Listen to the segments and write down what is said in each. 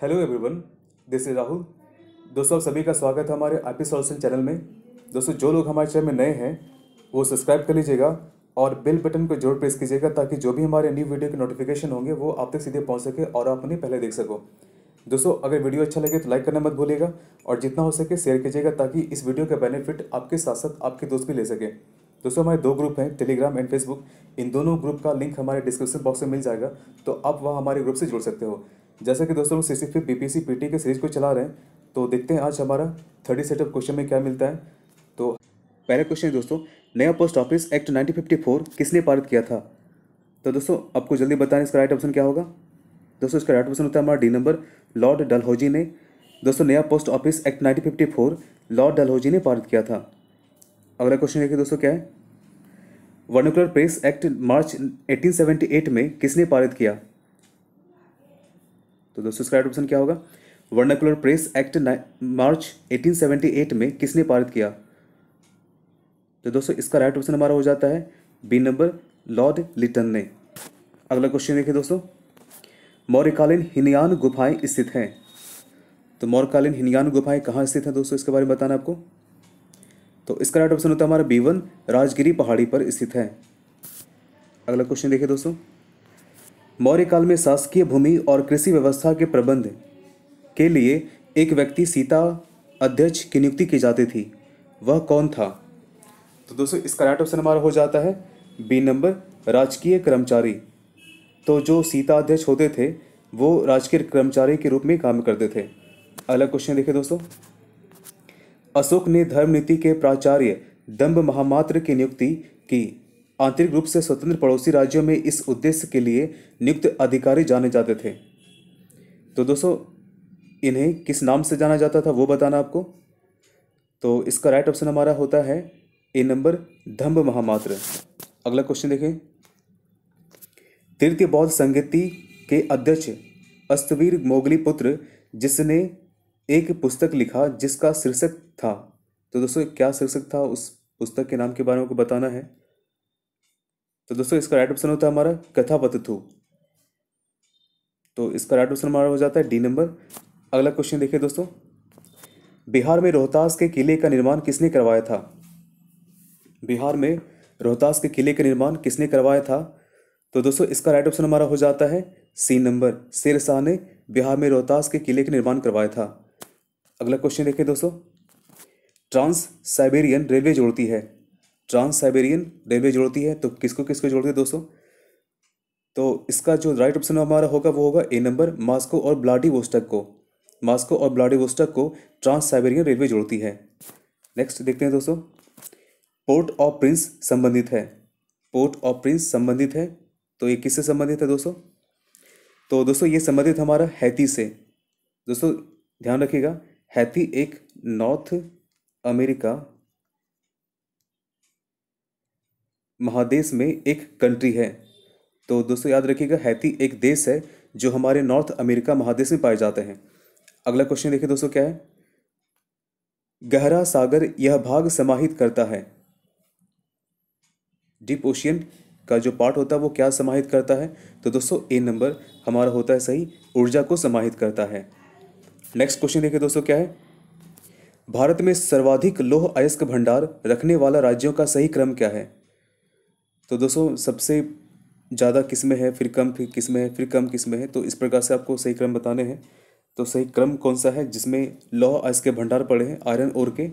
Hello everyone this is Rahul दोस्तों, आप सभी का स्वागत है हमारे आईपी सॉल्यूशन चैनल में। दोस्तों, जो लोग हमारे चैनल में नए हैं, वो सब्सक्राइब कर लीजिएगा और बेल बटन को ज़रूर प्रेस कीजिएगा ताकि जो भी हमारे न्यू वीडियो के नोटिफिकेशन होंगे, वो आप तक सीधे पहुँच सके और आप उन्हें पहले देख सको। दोस्तों, अगर वीडियो अच्छा लगे तो लाइक करना मत भूलिएगा और जितना हो सके शेयर कीजिएगा ताकि इस वीडियो का बेनिफिट आपके साथ साथ आपके दोस्त भी ले सके। दोस्तों, हमारे दो ग्रुप हैं टेलीग्राम एंड फेसबुक इन दोनों ग्रुप का लिंक हमारे डिस्क्रिप्शन बॉक्स में मिल जाएगा तो आप वहाँ हमारे ग्रुप से जुड़ सकते हो। जैसा कि दोस्तों C C fifth B P C P T के सीरीज़ को चला रहे हैं तो देखते हैं आज हमारा थर्टी सेटअप क्वेश्चन में क्या मिलता है। तो पहला क्वेश्चन है दोस्तों, नया पोस्ट ऑफ़िस एक्ट 1954 किसने पारित किया था? तो दोस्तों, आपको जल्दी बताएँ इसका राइट ऑप्शन क्या होगा। दोस्तों, इसका राइट ऑप्शन होता है हमारा डी नंबर लॉर्ड डलहौजी ने, दोस्तों, नया post office act 1954 Lord Dalhousie ने पारित किया था। अगला क्वेश्चन देखिए दोस्तों क्या है। वर्निकुलर प्रेस एक्ट मार्च 1878 में किसने पारित किया? तो दोस्तों, इसका राइट ऑप्शन क्या होगा? वर्नाकुलर प्रेस एक्ट मार्च 1878 में किसने पारित किया? तो दोस्तों, इसका राइट ऑप्शन हमारा हो जाता है बी नंबर लॉर्ड लिटन ने। अगला क्वेश्चन देखिए दोस्तों। मौर्यकालीन हिनयान गुफाएँ स्थित हैं। तो मौर्यकालीन हिनयान गुफाएँ कहाँ स्थित हैं दोस्तों, इसके बारे में बताना आपको। तो इसका राइट ऑप्शन होता है हमारा बी वन राजगिरी पहाड़ी पर स्थित है। अगला क्वेश्चन देखिए दोस्तों। मौर्य काल में शासकीय भूमि और कृषि व्यवस्था के प्रबंध के लिए एक व्यक्ति सीता अध्यक्ष की नियुक्ति की जाती थी। वह कौन था? तो दोस्तों इसका राइट ऑप्शन हमारा हो जाता है बी नंबर, राजकीय कर्मचारी। तो जो सीता अध्यक्ष होते थे, वो राजकीय कर्मचारी के रूप में काम करते थे। अगला क्वेश्चन देखिए दोस्तों। अशोक ने धर्म नीति के प्राचार्य दम्ब महामात्र की नियुक्ति की। आंतरिक रूप से स्वतंत्र पड़ोसी राज्यों में इस उद्देश्य के लिए नियुक्त अधिकारी जाने जाते थे। तो दोस्तों, इन्हें किस नाम से जाना जाता था वो बताना आपको। तो इसका राइट ऑप्शन हमारा होता है ए नंबर धम्ब महामात्र। अगला क्वेश्चन देखें। तृतीय बौद्ध संगति के अध्यक्ष अस्तवीर मोगली पुत्र, जिसने एक पुस्तक लिखा जिसका शीर्षक था। तो दोस्तों, क्या शीर्षक था? उस पुस्तक के नाम के बारे में को बताना है। तो दोस्तों, इसका राइट ऑप्शन होता है हमारा कथापतथु तो इसका राइट ऑप्शन हमारा हो जाता है डी नंबर अगला क्वेश्चन देखिए दोस्तों। बिहार में रोहतास के किले का निर्माण किसने करवाया था? बिहार में रोहतास के किले का निर्माण किसने करवाया था? तो दोस्तों, इसका राइट ऑप्शन हमारा हो जाता है सी नंबर शेर शाह ने बिहार में रोहतास के किले का निर्माण करवाया था। अगला क्वेश्चन देखिए दोस्तों। ट्रांस साइबेरियन रेलवे जोड़ती है। ट्रांस साइबेरियन रेलवे जोड़ती है तो किसको किसको जोड़ती है दोस्तों? तो इसका जो राइट ऑप्शन हमारा होगा, वो होगा ए नंबर मास्को और ब्लाडी वोस्टक को। मास्को और ब्लाडी वोस्टक को ट्रांस साइबेरियन रेलवे जोड़ती है। नेक्स्ट देखते हैं दोस्तों। पोर्ट ऑफ़ प्रिंस संबंधित है। पोर्ट ऑफ़ प्रिंस संबंधित है तो ये किससे संबंधित है दोस्तों? तो दोस्तों, ये संबंधित हमारा हैती से। दोस्तों, ध्यान रखिएगा, हैती एक नॉर्थ अमेरिका महादेश में एक कंट्री है। तो दोस्तों, याद रखिएगा, हैती एक देश है जो हमारे नॉर्थ अमेरिका महादेश में पाए जाते हैं। अगला क्वेश्चन देखिए दोस्तों, क्या है? गहरा सागर यह भाग समाहित करता है। डीप ओशियन का जो पार्ट होता है, वो क्या समाहित करता है? तो दोस्तों ए नंबर हमारा होता है सही, ऊर्जा को समाहित करता है। नेक्स्ट क्वेश्चन देखिए दोस्तों, क्या है? भारत में सर्वाधिक लोह अयस्क भंडार रखने वाला राज्यों का सही क्रम क्या है? तो दोस्तों, सबसे ज़्यादा किसमें है, फिर कम, फिर किसमें है, फिर कम किसमें है? तो इस प्रकार से आपको सही क्रम बताने हैं। तो सही क्रम कौन सा है? जिसमें लौह अयस्क के भंडार पड़े हैं, आयरन ओर के,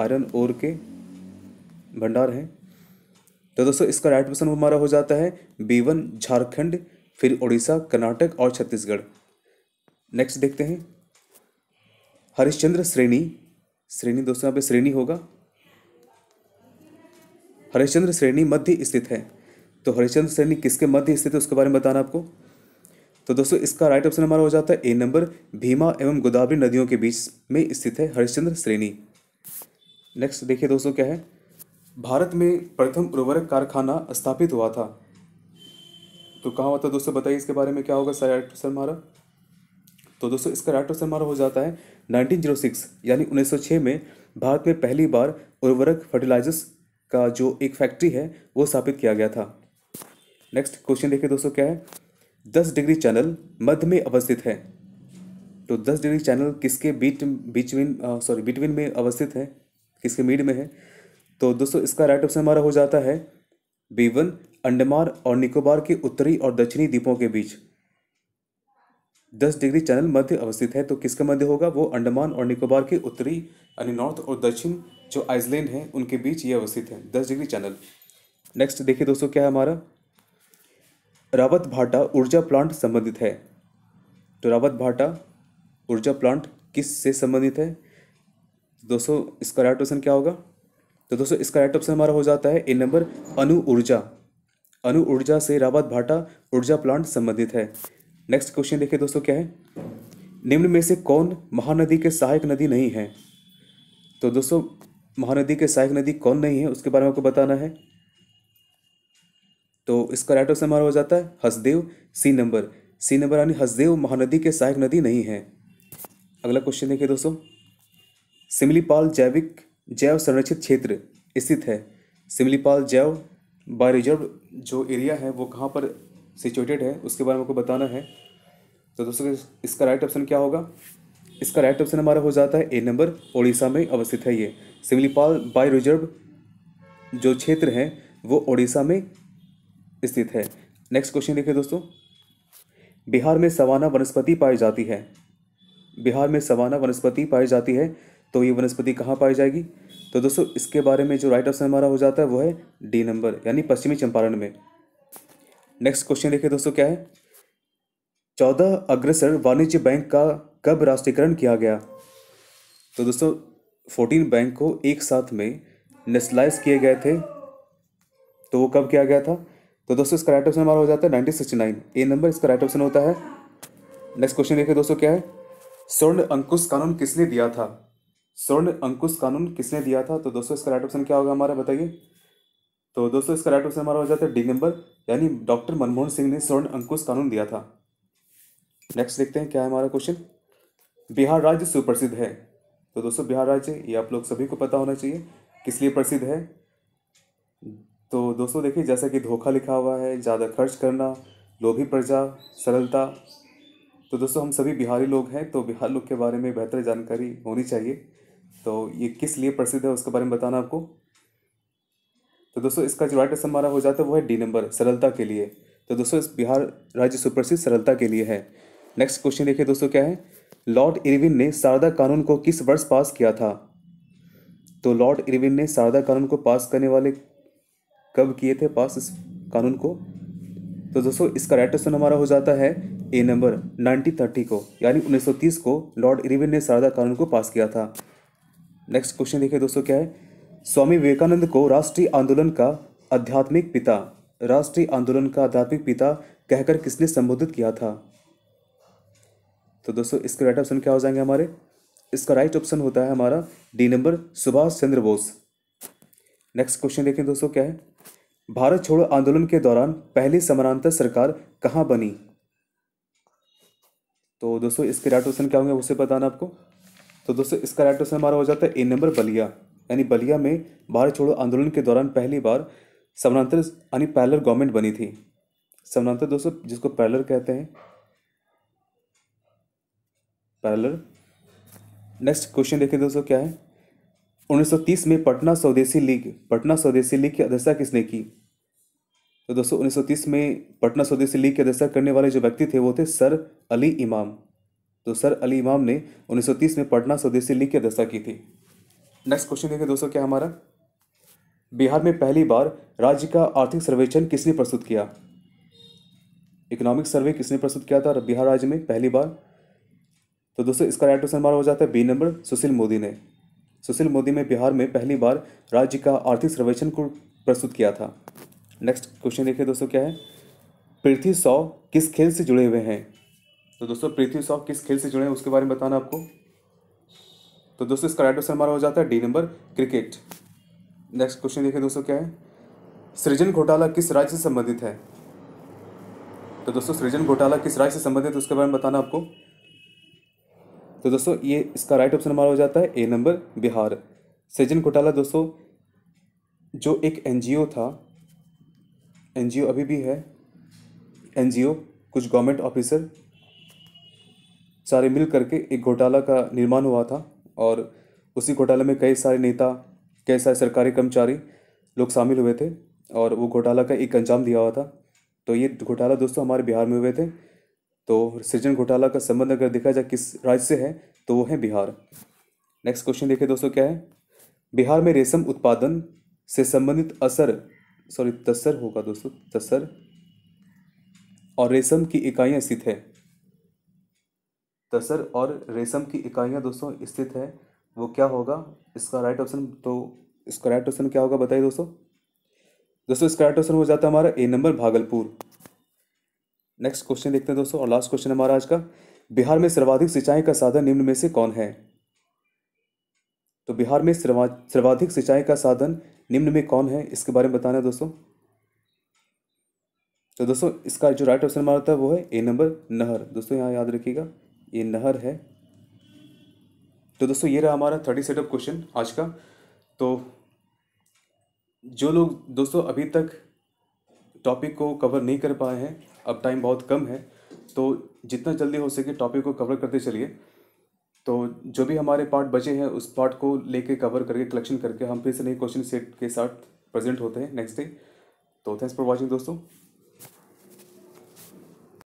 आयरन ओर के भंडार हैं। तो दोस्तों, इसका राइट ऑप्शन हमारा हो जाता है बी वन, झारखंड, फिर उड़ीसा कर्नाटक और छत्तीसगढ़। नेक्स्ट देखते हैं। हरिश्चंद्र श्रेणी। श्रेणी दोस्तों, यहाँ पे श्रेणी होगा। हरिश्चंद्र श्रेणी मध्य स्थित है। तो हरिश्चंद्र श्रेणी किसके मध्य स्थित है, उसके बारे में बताना आपको। तो दोस्तों, इसका राइट ऑप्शन हमारा हो जाता है ए नंबर भीमा एवं गोदावरी नदियों के बीच में स्थित है हरिश्चंद्र श्रेणी। नेक्स्ट देखिए दोस्तों क्या है। भारत में प्रथम उर्वरक कारखाना स्थापित हुआ था। तो कहाँ हुआ था दोस्तों, बताइए इसके बारे में क्या होगा सर राइट ऑप्शन हमारा। तो दोस्तों, इसका राइट ऑप्शन हमारा हो जाता है 1906 यानी 1906 में भारत में पहली बार उर्वरक फर्टिलाइजर्स का जो एक फैक्ट्री है, वो स्थापित किया गया था। नेक्स्ट क्वेश्चन देखिए दोस्तों क्या है? दस डिग्री चैनल मध्य में अवस्थित है। तो दस डिग्री चैनल किसके बीच बिटवीन सॉरी बिटवीन में अवस्थित है? किसके मिड में है? तो दोस्तों इसका राइट ऑप्शन हमारा हो जाता है बी वन अंडमान और निकोबार के उत्तरी और दक्षिणी द्वीपों के बीच। दस डिग्री चैनल मध्य अवस्थित है तो किसका मध्य होगा? वो अंडमान और निकोबार के उत्तरी यानी नॉर्थ और दक्षिण जो आइसलैंड है, उनके बीच ये अवस्थित है। दस डिग्री चैनल। नेक्स्ट देखिए दोस्तों, क्या है हमारा? रावत भाटा ऊर्जा प्लांट संबंधित है। तो रावत भाटा ऊर्जा प्लांट किस से संबंधित है? दोस्तों, इसका राइट ऑप्शन क्या होगा? तो दोस्तों, इसका राइट ऑप्शन हमारा हो जाता है ए नंबर अनु ऊर्जा। अनु ऊर्जा से रावत भाटा ऊर्जा प्लांट संबंधित है। नेक्स्ट क्वेश्चन देखिए दोस्तों, क्या है? निम्न में से कौन महानदी के सहायक नदी नहीं है? तो दोस्तों महानदी के सहायक नदी कौन नहीं है, उसके बारे में आपको बताना है। तो इसका राइट ऑप्शन हमारा हो जाता है Hasdeo C number C number यानी हसदेव महानदी के सहायक नदी नहीं है। अगला क्वेश्चन देखिए दोस्तों। सिमलीपाल जैविक, जैव संरक्षित क्षेत्र स्थित है। सिमलीपाल जैव बाय रिज़र्व जो एरिया है, वो कहाँ पर सिचुएटेड है, उसके बारे में आपको बताना है। तो दोस्तों, इसका राइट ऑप्शन क्या होगा? इसका राइट ऑप्शन हमारा हो जाता है ए नंबर ओडिशा में अवस्थित है ये। सिमलीपाल बाय रिज़र्व जो क्षेत्र है, वो ओडिशा में स्थित है। नेक्स्ट क्वेश्चन देखिए दोस्तों। बिहार में सवाना वनस्पति पाई जाती है। बिहार में सवाना वनस्पति पाई जाती है तो ये वनस्पति कहाँ पाई जाएगी? तो दोस्तों, इसके बारे में जो राइट ऑप्शन हमारा हो जाता है, वो है डी नंबर यानी पश्चिमी चंपारण में। नेक्स्ट क्वेश्चन देखिए दोस्तों, क्या है? चौदह अग्रसर वाणिज्य बैंक का कब राष्ट्रीयकरण किया गया? तो दोस्तों फोर्टीन बैंक को एक साथ में नेशनलाइज किए गए थे। तो वो कब किया गया था? तो दोस्तों, इसका राइट ऑप्शन हमारा हो जाता है nineteen sixty nine A number इसका राइट ऑप्शन होता है। नेक्स्ट क्वेश्चन देखिए दोस्तों क्या है? स्वर्ण अंकुश कानून किसने दिया था? स्वर्ण अंकुश कानून किसने दिया था? तो दोस्तों, इसका राइट ऑप्शन क्या होगा हमारा, बताइए। तो दोस्तों, इसका राइट ऑप्शन हमारा हो जाता है डी नंबर यानी डॉक्टर मनमोहन सिंह ने स्वर्ण अंकुश कानून दिया था। नेक्स्ट देखते हैं क्या है हमारा क्वेश्चन बिहार राज्य सुप्रसिद्ध है। तो दोस्तों, बिहार राज्य, ये आप लोग सभी को पता होना चाहिए, किस लिए प्रसिद्ध है। तो दोस्तों, देखिए, जैसा कि धोखा लिखा हुआ है, ज़्यादा खर्च करना, लोभी प्रजा, सरलता। तो दोस्तों, हम सभी बिहारी लोग हैं तो बिहार लोग के बारे में बेहतर जानकारी होनी चाहिए। तो ये किस लिए प्रसिद्ध है, उसके बारे में बताना आपको। तो दोस्तों, इसका जो राइट आंसर हमारा हो जाता है, वो है डी नंबर, सरलता के लिए। तो दोस्तों, इस बिहार राज्य सुप्रसिद्ध सरलता के लिए है। नेक्स्ट क्वेश्चन देखिए, दोस्तों, क्या है? लॉर्ड इरविन ने शारदा कानून को किस वर्ष पास किया था? तो लॉर्ड इरविन ने शारदा कानून को पास करने वाले कब किए थे पास इस कानून को? तो दोस्तों, इसका राइट ऑप्शन हमारा हो जाता है ए नंबर नाइनटीन थर्टी को, यानी 1930 को लॉर्ड इरविन ने शारदा कानून को पास किया था। नेक्स्ट क्वेश्चन देखिए दोस्तों, क्या है? स्वामी विवेकानंद को राष्ट्रीय आंदोलन का आध्यात्मिक पिता, राष्ट्रीय आंदोलन का आध्यात्मिक पिता कहकर किसने संबोधित किया था? तो दोस्तों, इसके राइट ऑप्शन क्या हो जाएँगे हमारे? इसका राइट ऑप्शन होता है हमारा D number Subhash Chandra Bose. Next question देखें दोस्तों, क्या है? भारत छोड़ो आंदोलन के दौरान पहली समानांतर सरकार कहाँ बनी? तो दोस्तों, इसके राइट ऑप्शन क्या होंगे, उसे बताना आपको। तो दोस्तों, इसका राइट ऑप्शन हमारा हो जाता है ए नंबर बलिया। यानी बलिया में भारत छोड़ो आंदोलन के दौरान पहली बार समानांतर, यानी पैरलर गवर्नमेंट बनी थी। समानांतर दोस्तों, जिसको पैरलर कहते हैं पैरलर नेक्स्ट क्वेश्चन देखिए दोस्तों, क्या है? 1930 में पटना स्वदेशी लीग, पटना स्वदेशी लीग की अध्यक्षता किसने की? तो दोस्तों 1930 में पटना स्वदेशी लीग की अध्यक्षता करने वाले जो व्यक्ति थे, वो थे सर अली इमाम। तो सर अली इमाम ने 1930 में पटना स्वदेशी लीग की अध्यक्षता की थी। नेक्स्ट क्वेश्चन देखिए दोस्तों, क्या हमारा? बिहार में पहली बार राज्य का आर्थिक सर्वेक्षण किसने प्रस्तुत किया? इकोनॉमिक सर्वे किसने प्रस्तुत किया था? बिहार राज्य में पहली बार। तो दोस्तों, इसका राइट ऑप्शन हमारा हो जाता है बी नंबर सुशील मोदी ने। सुशील मोदी ने बिहार में पहली बार राज्य का आर्थिक सर्वेक्षण को प्रस्तुत किया था। नेक्स्ट क्वेश्चन देखिए दोस्तों, क्या है? पृथ्वी सौ किस खेल से जुड़े हुए हैं? तो दोस्तों, पृथ्वी सौ किस खेल से जुड़े हैं, उसके बारे में बताना आपको। तो दोस्तों, इसका राइट ऑप्शन हमारा हो जाता है D number cricket next question देखिए दोस्तों, क्या है? सृजन घोटाला किस राज्य से संबंधित है? तो दोस्तों, सृजन घोटाला किस राज्य से संबंधित है, उसके बारे में बताना आपको। तो दोस्तों, ये इसका राइट ऑप्शन हमारा हो जाता है ए नंबर बिहार। सृजन घोटाला दोस्तों, जो एक एनजीओ था एनजीओ अभी भी है एनजीओ कुछ गवर्नमेंट ऑफिसर सारे मिल करके एक घोटाला का निर्माण हुआ था और उसी घोटाले में कई सारे नेता, कई सारे सरकारी कर्मचारी लोग शामिल हुए थे और वो घोटाला का एक अंजाम दिया हुआ था। तो ये घोटाला दोस्तों हमारे बिहार में हुए थे। तो सृजन घोटाला का संबंध अगर देखा जाए किस राज्य से है तो वो है बिहार। नेक्स्ट क्वेश्चन देखिए दोस्तों, क्या है? बिहार में रेशम उत्पादन से संबंधित असर सॉरी तसर होगा दोस्तों, तसर, और रेशम की इकाइयाँ स्थित है। तसर और रेशम की इकाइयाँ दोस्तों स्थित है, वो क्या होगा? इसका राइट ऑप्शन तो इसका राइट ऑप्शन क्या होगा बताइए दोस्तों? दोस्तों, इसका राइट ऑप्शन हो जाता है हमारा A number Bhagalpur. Next question देखते हैं दोस्तों, और लास्ट क्वेश्चन हमारा आज का। बिहार में सर्वाधिक सिंचाई का साधन निम्न में से कौन है? तो बिहार में सर्वाधिक सिंचाई का साधन निम्न में कौन है, इसके बारे में बताना है दोस्तों। तो दोस्तों, इसका जो राइट ऑप्शन हमारा होता है, वो है ए नंबर नहर। दोस्तों, यहाँ याद रखिएगा ये नहर है। तो दोस्तों, ये रहा हमारा थर्टी सेट ऑफ़ क्वेश्चन आज का। तो जो लोग दोस्तों अभी तक टॉपिक को कवर नहीं कर पाए हैं, अब टाइम बहुत कम है तो जितना जल्दी हो सके टॉपिक को कवर करते चलिए। तो जो भी हमारे पार्ट बचे हैं, उस पार्ट को लेके कवर करके कलेक्शन करके हम फिर से नए क्वेश्चन सेट के साथ प्रेजेंट होते हैं नेक्स्ट डे तो थैंक्स फॉर वॉचिंग दोस्तों।